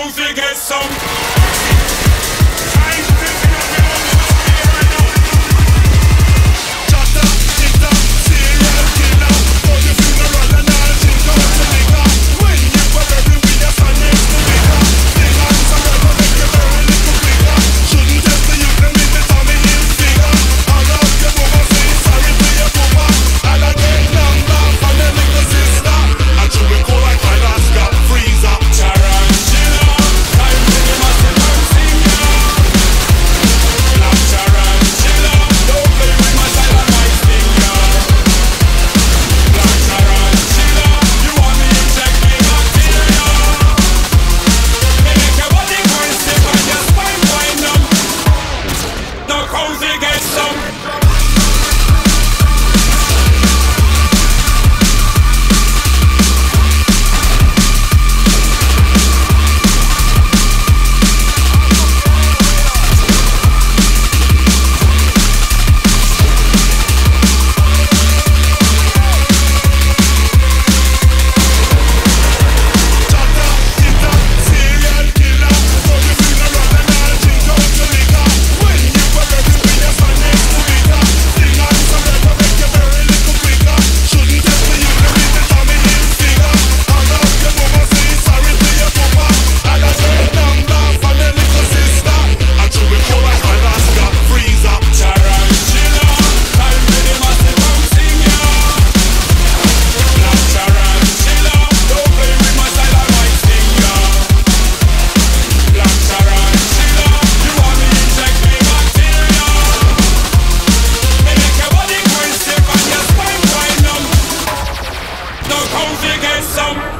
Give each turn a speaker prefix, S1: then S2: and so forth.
S1: numb.
S2: Securing A.
S1: No get some. Get some. Get some.